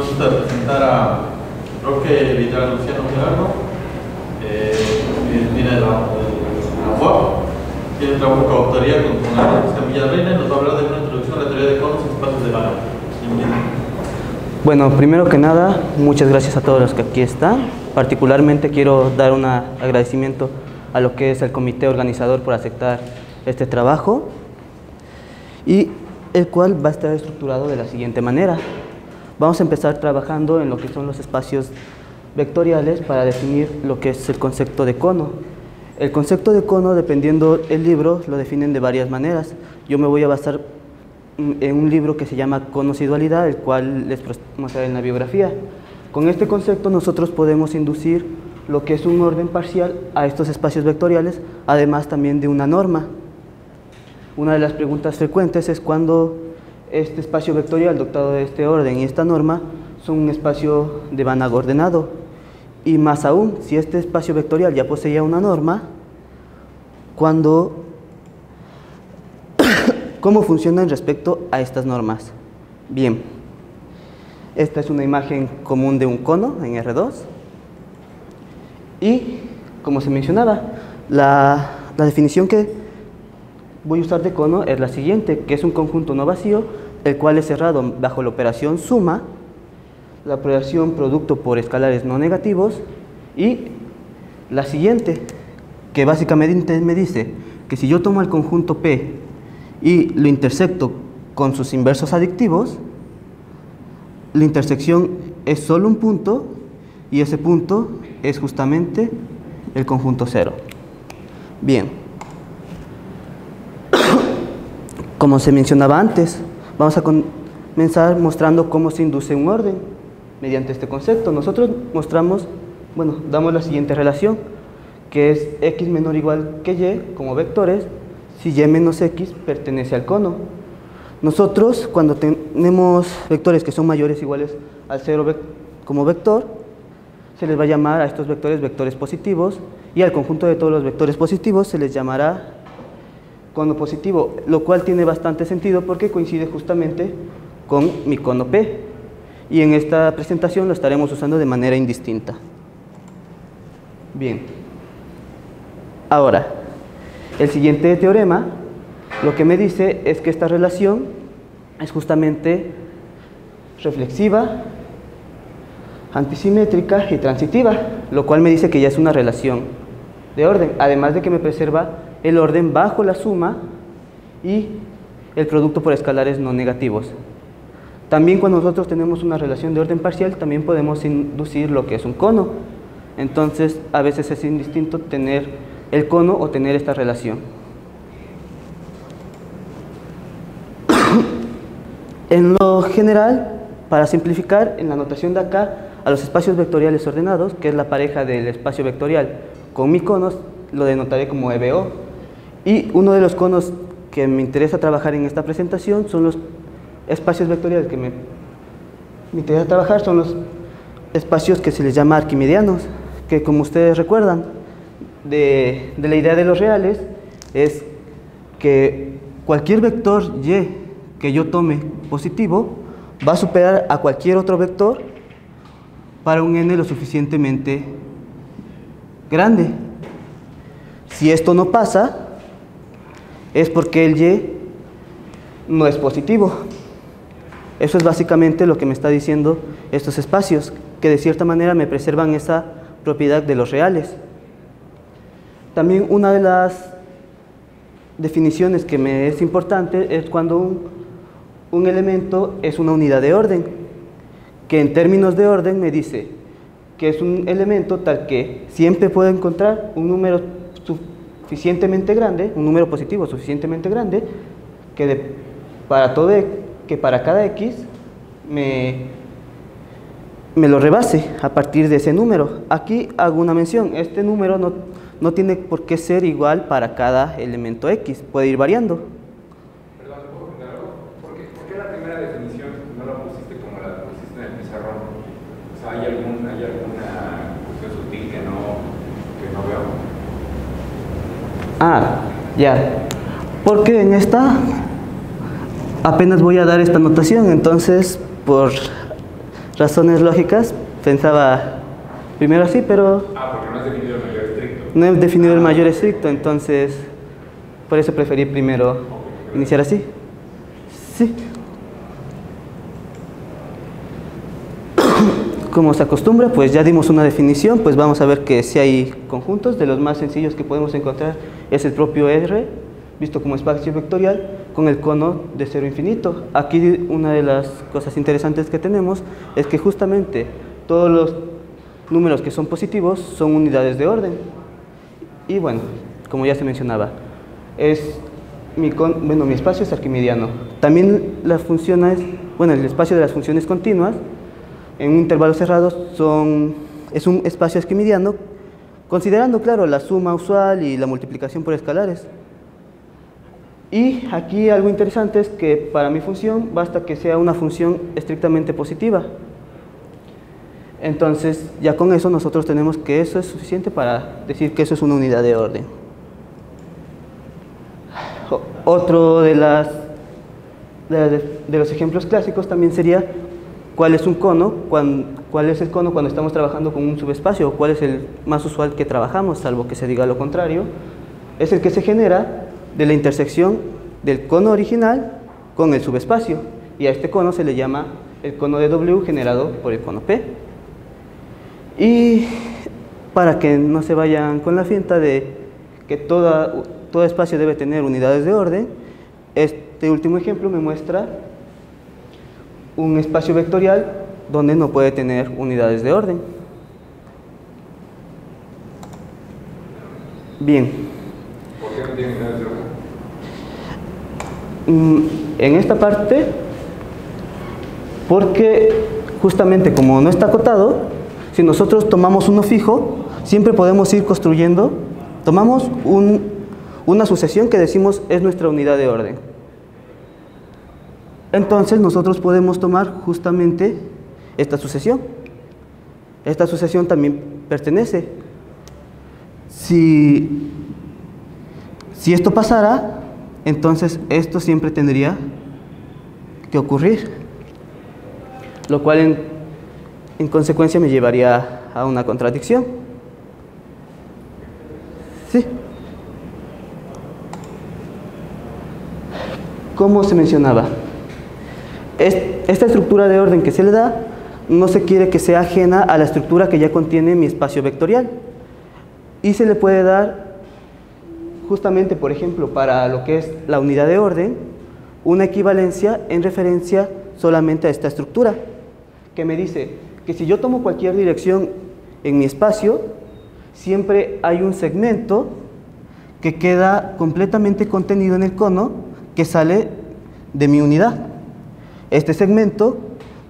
gusta presentar a Roque Vidal Luciano Gerardo, eh, viene de la, de la UAP, tiene trabajo de autoría con, con la Semilla Reina y nos va a hablar de una introducción a la teoría de conos y espacios de. Bienvenido. Bueno, primero que nada, muchas gracias a todos los que aquí están. Particularmente quiero dar un agradecimiento a lo que es el comité organizador por aceptar este trabajo y el cual va a estar estructurado de la siguiente manera. Vamos a empezar trabajando en lo que son los espacios vectoriales para definir lo que es el concepto de cono. El concepto de cono, dependiendo del libro, lo definen de varias maneras. Yo me voy a basar en un libro que se llama Conos y Dualidad, el cual les mostraré en la biografía. Con este concepto nosotros podemos inducir lo que es un orden parcial a estos espacios vectoriales, además también de una norma. Una de las preguntas frecuentes es cuando este espacio vectorial dotado de este orden y esta norma son un espacio de Banach ordenado. Y más aún, si este espacio vectorial ya poseía una norma, cuando ¿Cómo funcionan respecto a estas normas? Bien, esta es una imagen común de un cono en R2 y, como se mencionaba, la, la definición que voy a usar de cono es la siguiente, que es un conjunto no vacío, el cual es cerrado bajo la operación suma, la operación producto por escalares no negativos y la siguiente, que básicamente me dice que si yo tomo el conjunto P y lo intersecto con sus inversos adictivos, la intersección es solo un punto y ese punto es justamente el conjunto cero. Bien, como se mencionaba antes, vamos a comenzar mostrando cómo se induce un orden mediante este concepto. Nosotros mostramos, bueno, damos la siguiente relación, que es x menor o igual que y como vectores si y menos x pertenece al cono. Nosotros, cuando tenemos vectores que son mayores o iguales al cero como vector, se les va a llamar a estos vectores vectores positivos y al conjunto de todos los vectores positivos se les llamará cono positivo, lo cual tiene bastante sentido porque coincide justamente con mi cono P. Y en esta presentación lo estaremos usando de manera indistinta. Bien. Ahora, el siguiente teorema lo que me dice es que esta relación es justamente reflexiva, antisimétrica y transitiva, lo cual me dice que ya es una relación de orden, además de que me preserva el orden bajo la suma y el producto por escalares no negativos. También cuando nosotros tenemos una relación de orden parcial, también podemos inducir lo que es un cono. Entonces, a veces es indistinto tener el cono o tener esta relación. en lo general, para simplificar, en la notación de acá, a los espacios vectoriales ordenados, que es la pareja del espacio vectorial con mi cono, lo denotaré como EBO. Y uno de los conos que me interesa trabajar en esta presentación son los espacios vectoriales que me, me interesa trabajar, son los espacios que se les llama arquimedianos, que como ustedes recuerdan, de, la idea de los reales es que cualquier vector y que yo tome positivo va a superar a cualquier otro vector para un n lo suficientemente grande. Si esto no pasa, es porque el y no es positivo. Eso es básicamente lo que me está diciendo estos espacios, que de cierta manera me preservan esa propiedad de los reales. También una de las definiciones que me es importante es cuando un, elemento es una unidad de orden, que en términos de orden me dice que es un elemento tal que siempre puedo encontrar un número suficientemente grande, un número positivo suficientemente grande, que para todo e, que para cada x me, me lo rebase a partir de ese número. Aquí hago una mención, este número no no tiene por qué ser igual para cada elemento X, puede ir variando. Perdón, ¿por qué, ¿por qué la primera definición no la pusiste como la pusiste en el pizarrón? O sea, ¿hay, algún, hay alguna cuestión sutil que no, que no veo? Ah, ya. Porque en esta apenas voy a dar esta notación, entonces por razones lógicas pensaba primero así, pero Ah, porque no has definido el mayor estricto. no he definido el mayor estricto, entonces por eso preferí primero iniciar así. Sí. Como se acostumbra, pues ya dimos una definición, pues vamos a ver que si hay conjuntos, de los más sencillos que podemos encontrar es el propio R, visto como espacio vectorial, con el cono de cero infinito. Aquí una de las cosas interesantes que tenemos es que justamente todos los números que son positivos son unidades de orden. Y bueno, como ya se mencionaba, es mi, con- bueno, mi espacio es arquimediano. También la función es, bueno, el espacio de las funciones continuas en un intervalo cerrado son, es un espacio arquimediano, considerando, claro, la suma usual y la multiplicación por escalares. Y aquí algo interesante es que para mi función basta que sea una función estrictamente positiva. Entonces, ya con eso nosotros tenemos que eso es suficiente para decir que eso es una unidad de orden. Otro de, las, de los ejemplos clásicos también sería cuál es un cono, cuan- cuál es el cono cuando estamos trabajando con un subespacio, o cuál es el más usual que trabajamos, salvo que se diga lo contrario, es el que se genera de la intersección del cono original con el subespacio, y a este cono se le llama el cono de W generado por el cono P. Y para que no se vayan con la finta de que toda, todo espacio debe tener unidades de orden, este último ejemplo me muestra un espacio vectorial donde no puede tener unidades de orden. Bien, ¿Por qué no tiene unidades de orden? Mm, en esta parte, porque justamente como no está acotado, si nosotros tomamos uno fijo, siempre podemos ir construyendo, tomamos un- una sucesión que decimos es nuestra unidad de orden. Entonces nosotros podemos tomar justamente esta sucesión. Esta sucesión también pertenece. Si, si esto pasara, entonces esto siempre tendría que ocurrir. Lo cual en, en consecuencia me llevaría a una contradicción. Sí. Como se mencionaba, esta estructura de orden que se le da no se quiere que sea ajena a la estructura que ya contiene mi espacio vectorial. Y se le puede dar justamente, por ejemplo, para lo que es la unidad de orden, una equivalencia en referencia solamente a esta estructura, que me dice que si yo tomo cualquier dirección en mi espacio, siempre hay un segmento que queda completamente contenido en el cono que sale de mi unidad. Este segmento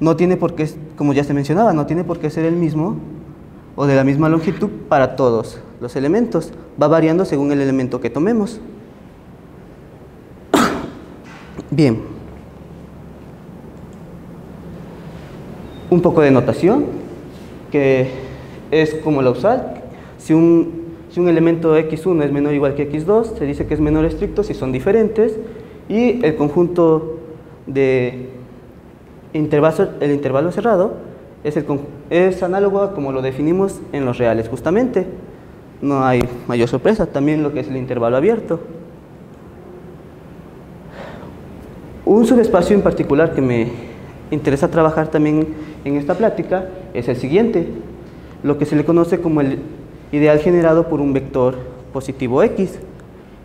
no tiene por qué, como ya se mencionaba, no tiene por qué ser el mismo o de la misma longitud para todos los elementos. Va variando según el elemento que tomemos. Bien. Un poco de notación, que es como la usual. Si un, si un elemento x1 es menor o igual que x2, se dice que es menor estricto si son diferentes. Y el conjunto de intervalo, el intervalo cerrado es, el, es análogo a como lo definimos en los reales justamente. No hay mayor sorpresa. También lo que es el intervalo abierto. Un subespacio en particular que me interesa trabajar también en esta plática es el siguiente, lo que se le conoce como el ideal generado por un vector positivo x,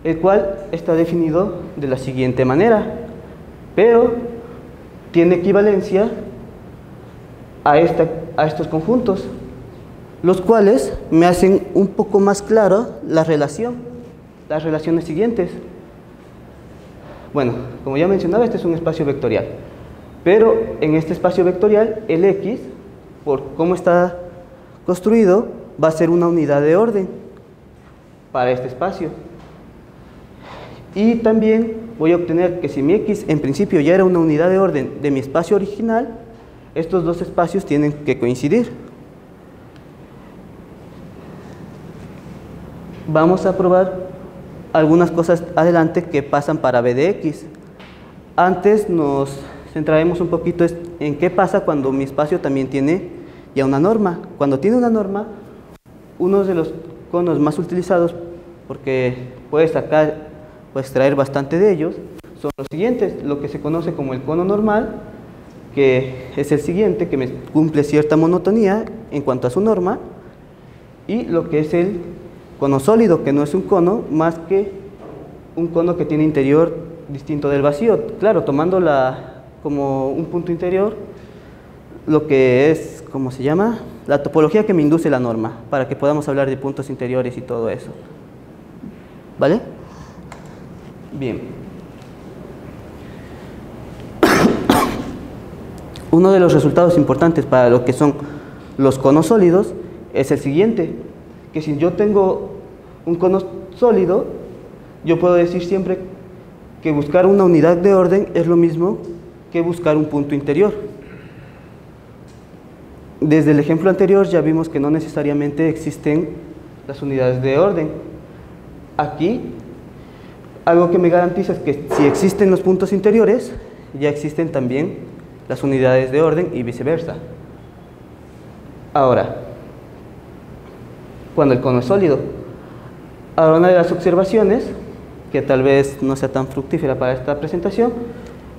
el cual está definido de la siguiente manera, pero tiene equivalencia a, esta- a estos conjuntos, los cuales me hacen un poco más claro la relación, las relaciones siguientes. Bueno, como ya mencionaba, este es un espacio vectorial. Pero en este espacio vectorial, el X, por cómo está construido, va a ser una unidad de orden para este espacio. Y también voy a obtener que si mi X en principio ya era una unidad de orden de mi espacio original, estos dos espacios tienen que coincidir. Vamos a probar algunas cosas adelante que pasan para B de X. Antes nos centraremos un poquito en qué pasa cuando mi espacio también tiene ya una norma. Cuando tiene una norma, uno de los conos más utilizados, porque puedes sacar, puedes extraer bastante de ellos, son los siguientes, lo que se conoce como el cono normal, que es el siguiente, que me cumple cierta monotonía en cuanto a su norma, y lo que es el cono sólido, que no es un cono más que un cono que tiene interior distinto del vacío. Claro, tomando la, como un punto interior, lo que es, ¿cómo se llama? La topología que me induce la norma, para que podamos hablar de puntos interiores y todo eso. ¿Vale? Bien. Uno de los resultados importantes para lo que son los conos sólidos es el siguiente, que si yo tengo un cono sólido, yo puedo decir siempre que buscar una unidad de orden es lo mismo que buscar un punto interior. Desde el ejemplo anterior ya vimos que no necesariamente existen las unidades de orden. Aquí, algo que me garantiza es que si existen los puntos interiores, ya existen también las unidades de orden y viceversa. Ahora, cuando el cono es sólido, ahora una de las observaciones, que tal vez no sea tan fructífera para esta presentación,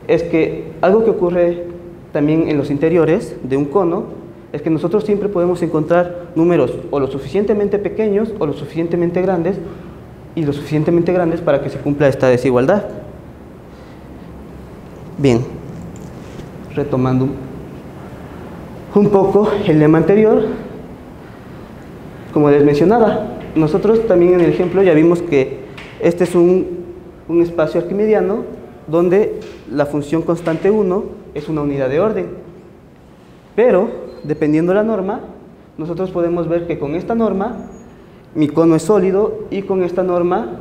es que algo que ocurre también en los interiores de un cono es que nosotros siempre podemos encontrar números o lo suficientemente pequeños o lo suficientemente grandes y lo suficientemente grandes para que se cumpla esta desigualdad. Bien, retomando un poco el lema anterior, como les mencionaba, nosotros también en el ejemplo ya vimos que este es un, un espacio arquimediano donde la función constante 1 es una unidad de orden, pero dependiendo de la norma, nosotros podemos ver que con esta norma mi cono es sólido y con esta norma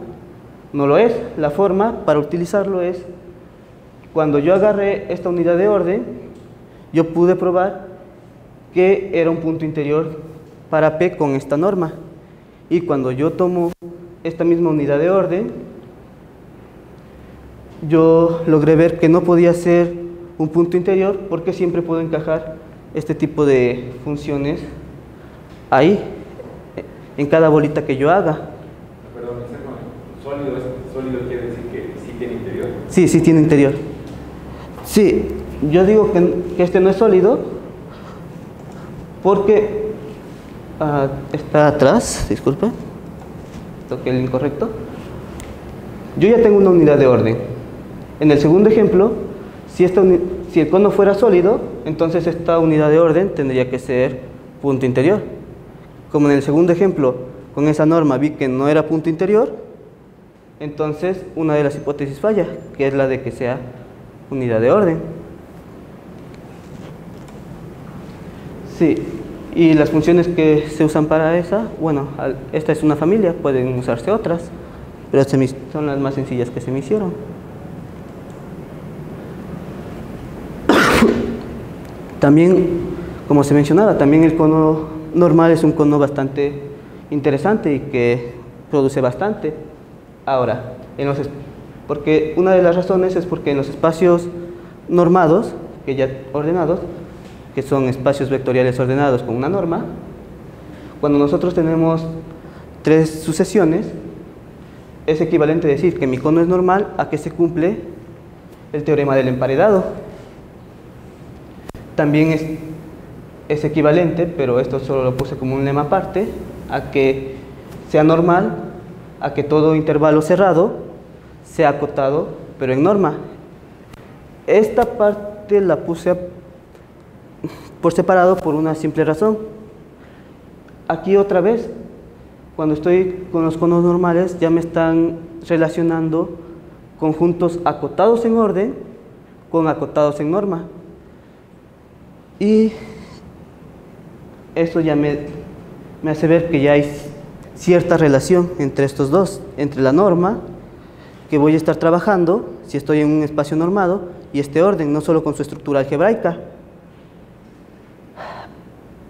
no lo es. La forma para utilizarlo es, cuando yo agarré esta unidad de orden, yo pude probar que era un punto interior para P con esta norma. Y cuando yo tomo esta misma unidad de orden, yo logré ver que no podía ser un punto interior porque siempre puedo encajar este tipo de funciones ahí, en cada bolita que yo haga. Perdón, ¿sólido, ¿sólido quiere decir que sí tiene interior? Sí, sí tiene interior. Sí, yo digo que, este no es sólido porque ah, está atrás, disculpe, toqué el incorrecto. Yo ya tengo una unidad de orden. En el segundo ejemplo, si esta si el cono fuera sólido, entonces esta unidad de orden tendría que ser punto interior. Como en el segundo ejemplo, con esa norma vi que no era punto interior, entonces una de las hipótesis falla, que es la de que sea unidad de orden. Sí, y las funciones que se usan para esa, bueno, esta es una familia, pueden usarse otras, pero son las más sencillas que se me hicieron. También, como se mencionaba, también el cono normal es un cono bastante interesante y que produce bastante. Ahora, en los, porque una de las razones es porque en los espacios normados, que ya ordenados, que son espacios vectoriales ordenados con una norma, cuando nosotros tenemos tres sucesiones, es equivalente a decir que mi cono es normal a que se cumple el teorema del emparedado también es, es equivalente, pero esto solo lo puse como un lema aparte, a que sea normal, a que todo intervalo cerrado sea acotado, pero en norma. Esta parte la puse por separado por una simple razón. Aquí otra vez, cuando estoy con los conos normales, ya me están relacionando conjuntos acotados en orden con acotados en norma. Y esto ya me, me hace ver que ya hay cierta relación entre estos dos, entre la norma que voy a estar trabajando, si estoy en un espacio normado, y este orden, no solo con su estructura algebraica.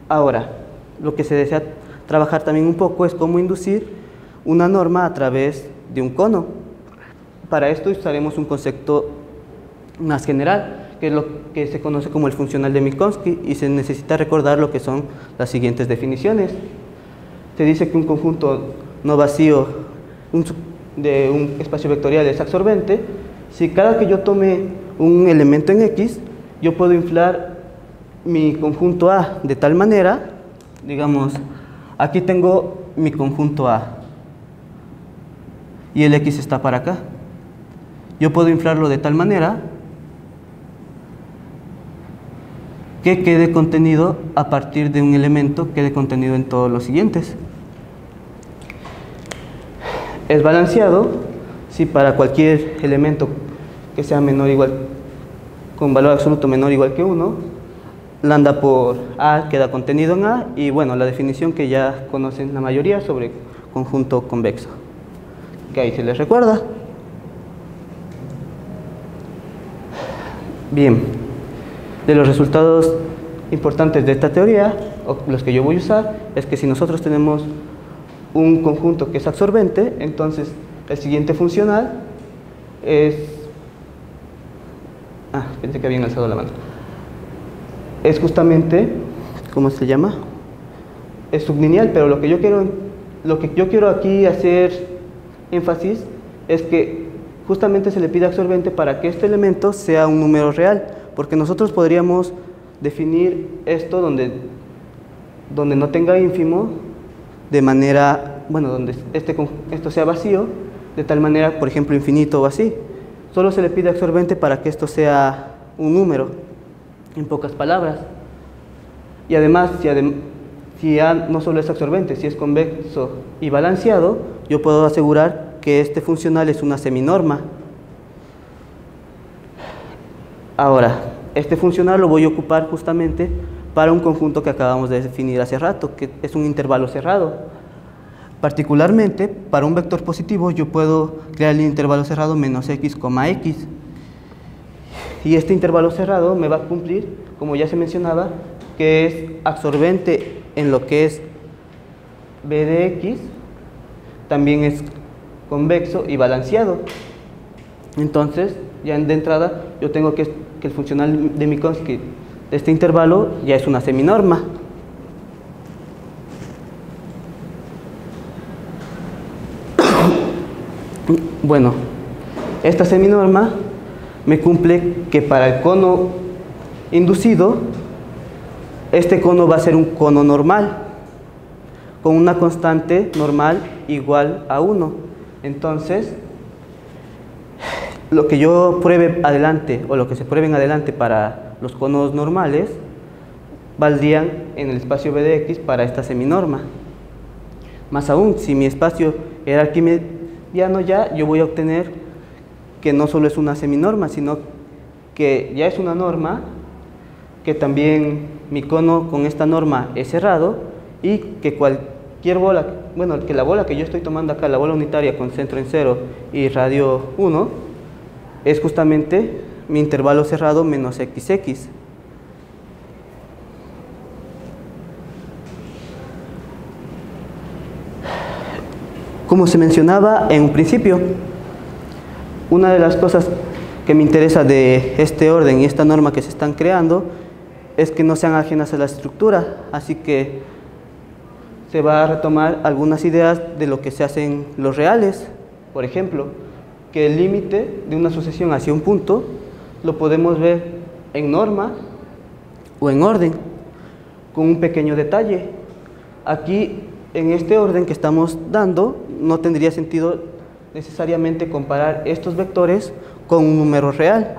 Ahora, lo que se desea trabajar también un poco es cómo inducir una norma a través de un cono. Para esto usaremos un concepto más general, que es lo que se conoce como el funcional de Minkowski, y se necesita recordar lo que son las siguientes definiciones. Se dice que un conjunto no vacío de un espacio vectorial es absorbente si cada que yo tome un elemento en X, yo puedo inflar mi conjunto A de tal manera, digamos, aquí tengo mi conjunto A y el X está para acá. Yo puedo inflarlo de tal manera que quede contenido a partir de un elemento, quede contenido en todos los siguientes. Es balanceado si para cualquier elemento que sea menor o igual, con valor absoluto menor o igual que 1, lambda por A queda contenido en A y bueno, la definición que ya conocen la mayoría sobre conjunto convexo, que ahí se les recuerda. Bien, de los resultados importantes de esta teoría, los que yo voy a usar, es que si nosotros tenemos un conjunto que es absorbente, entonces el siguiente funcional es... Ah, pensé que habían alzado la mano. Es justamente, ¿cómo se llama? Es sublineal, pero lo que yo quiero, lo que yo quiero aquí hacer énfasis es que justamente se le pide absorbente para que este elemento sea un número real porque nosotros podríamos definir esto donde, donde no tenga ínfimo de manera, bueno, donde este, esto sea vacío, de tal manera, por ejemplo, infinito o así. Solo se le pide absorbente para que esto sea un número, en pocas palabras. Y además, si, si A no solo es absorbente, si es convexo y balanceado, yo puedo asegurar que este funcional es una seminorma. Ahora, este funcional lo voy a ocupar justamente para un conjunto que acabamos de definir hace rato, que es un intervalo cerrado. Particularmente, para un vector positivo yo puedo crear el intervalo cerrado menos x, x. Y este intervalo cerrado me va a cumplir, como ya se mencionaba, que es absorbente en lo que es b de x, también es convexo y balanceado. Entonces, ya de entrada, yo tengo que el funcional de Minkowski de este intervalo ya es una seminorma. Bueno, esta seminorma me cumple que para el cono inducido, este cono va a ser un cono normal, con una constante normal igual a 1. Entonces, lo que yo pruebe adelante o lo que se pruebe en adelante para los conos normales valdrían en el espacio B de X para esta seminorma. Más aún, si mi espacio era arquimediano ya, yo voy a obtener que no solo es una seminorma, sino que ya es una norma, que también mi cono con esta norma es cerrado y que cualquier bola, bueno, que la bola que yo estoy tomando acá, la bola unitaria con centro en cero y radio 1, es justamente mi intervalo cerrado menos xx. Como se mencionaba en un principio, una de las cosas que me interesa de este orden y esta norma que se están creando es que no sean ajenas a la estructura, así que se va a retomar algunas ideas de lo que se hacen los reales. Por ejemplo, que el límite de una sucesión hacia un punto lo podemos ver en norma o en orden, con un pequeño detalle. Aquí, en este orden que estamos dando, no tendría sentido necesariamente comparar estos vectores con un número real.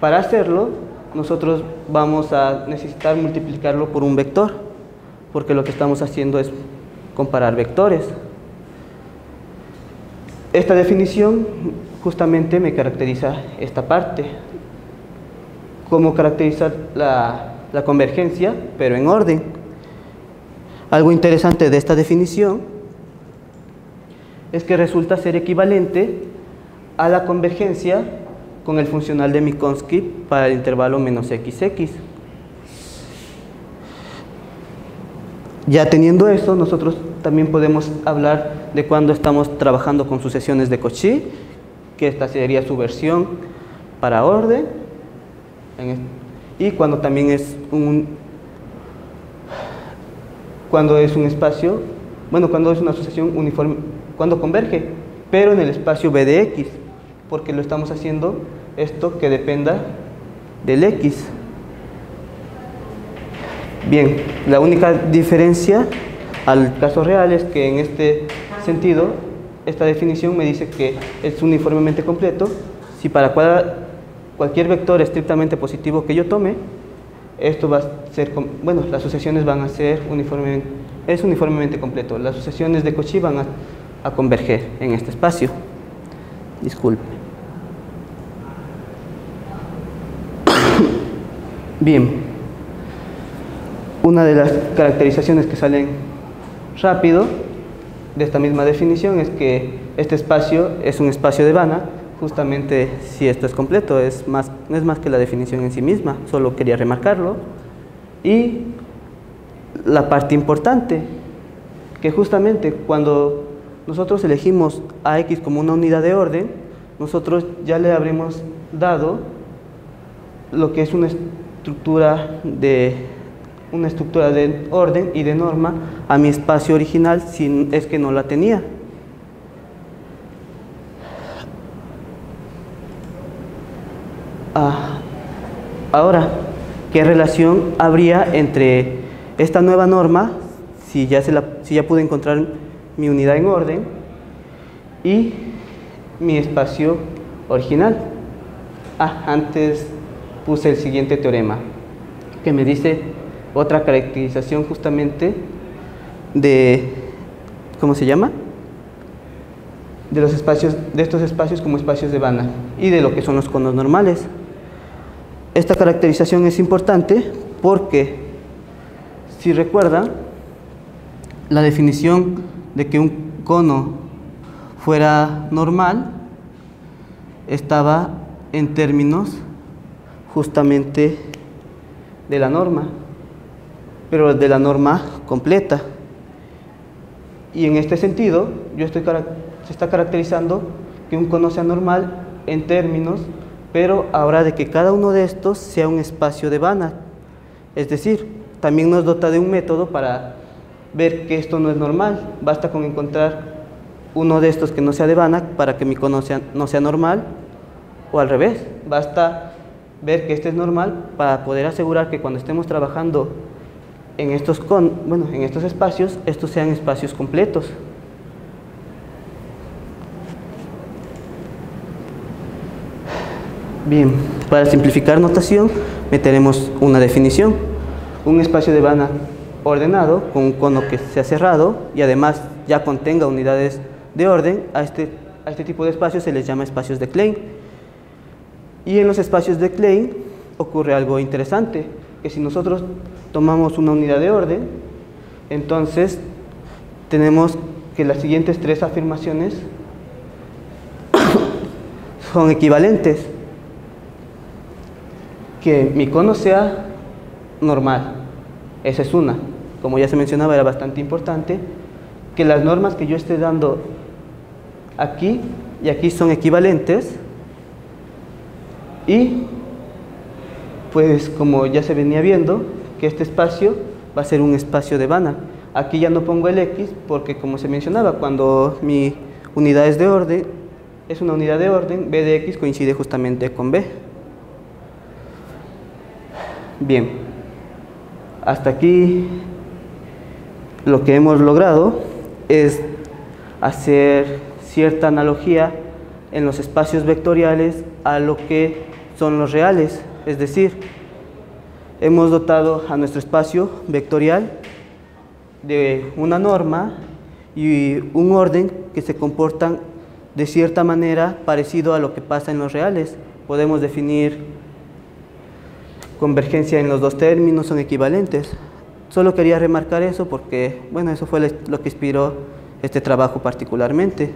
Para hacerlo, nosotros vamos a necesitar multiplicarlo por un vector, porque lo que estamos haciendo es comparar vectores. Esta definición justamente me caracteriza esta parte, cómo caracterizar la, convergencia, pero en orden. Algo interesante de esta definición es que resulta ser equivalente a la convergencia con el funcional de Minkowski para el intervalo menos xx. Ya teniendo eso, nosotros también podemos hablar de cuando estamos trabajando con sucesiones de Cauchy, que esta sería su versión para orden, y cuando también es un cuando es un espacio, bueno, cuando es una asociación uniforme, cuando converge, pero en el espacio B de X, porque lo estamos haciendo esto que dependa del X. Bien, la única diferencia al caso real es que en este sentido, esta definición me dice que es uniformemente completo si para cualquier vector estrictamente positivo que yo tome, esto va a ser, bueno, las asociaciones van a ser uniformemente, es uniformemente completo. Las asociaciones de Cauchy van a, a converger en este espacio. Disculpe. Bien, una de las caracterizaciones que salen rápido de esta misma definición es que este espacio es un espacio de Vanna, justamente si esto es completo, es más, no es más que la definición en sí misma, solo quería remarcarlo. Y la parte importante, que justamente cuando nosotros elegimos a X como una unidad de orden, nosotros ya le habremos dado lo que es una estructura de una estructura de orden y de norma a mi espacio original si es que no la tenía. Ah, ahora, ¿qué relación habría entre esta nueva norma, si ya, se la, si ya pude encontrar mi unidad en orden, y mi espacio original? Ah, antes puse el siguiente teorema, que me dice otra caracterización justamente de, ¿cómo se llama? De los espacios, de estos espacios como espacios de banda y de lo que son los conos normales. Esta caracterización es importante porque, si recuerdan, la definición de que un cono fuera normal estaba en términos justamente de la norma pero de la norma completa. Y en este sentido, yo estoy, se está caracterizando que un cono sea normal en términos, pero ahora de que cada uno de estos sea un espacio de Banach. Es decir, también nos dota de un método para ver que esto no es normal. Basta con encontrar uno de estos que no sea de Banach para que mi cono no sea normal, o al revés. Basta ver que este es normal para poder asegurar que cuando estemos trabajando en estos, con, bueno, en estos espacios, estos sean espacios completos. Bien, para simplificar notación, meteremos una definición. Un espacio de vana ordenado con un cono que sea cerrado y además ya contenga unidades de orden, a este, a este tipo de espacios se les llama espacios de Klein. Y en los espacios de Klein ocurre algo interesante que si nosotros tomamos una unidad de orden, entonces tenemos que las siguientes tres afirmaciones son equivalentes. Que mi cono sea normal, esa es una. Como ya se mencionaba, era bastante importante. Que las normas que yo esté dando aquí y aquí son equivalentes. Y pues como ya se venía viendo, que este espacio va a ser un espacio de Banach. Aquí ya no pongo el X porque como se mencionaba, cuando mi unidad es de orden, es una unidad de orden, B de X coincide justamente con B. Bien, hasta aquí lo que hemos logrado es hacer cierta analogía en los espacios vectoriales a lo que son los reales. Es decir, hemos dotado a nuestro espacio vectorial de una norma y un orden que se comportan de cierta manera parecido a lo que pasa en los reales. Podemos definir convergencia en los dos términos, son equivalentes. Solo quería remarcar eso porque, bueno, eso fue lo que inspiró este trabajo particularmente.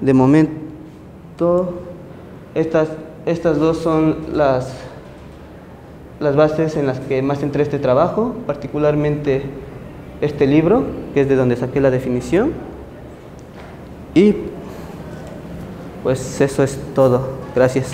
De momento, estas estas dos son las, las bases en las que más entré este trabajo, particularmente este libro, que es de donde saqué la definición. Y pues eso es todo. Gracias.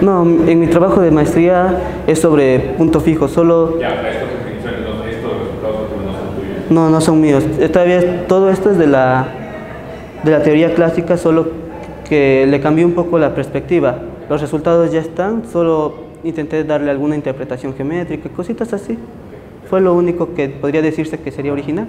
No, en mi trabajo de maestría es sobre punto fijo, solo... Ya, estas definiciones, no, estos resultados no son tuyos. No, no son míos. Todavía todo esto es de la, de la teoría clásica, solo que le cambié un poco la perspectiva. Los resultados ya están, solo intenté darle alguna interpretación geométrica, cositas así. Fue lo único que podría decirse que sería original.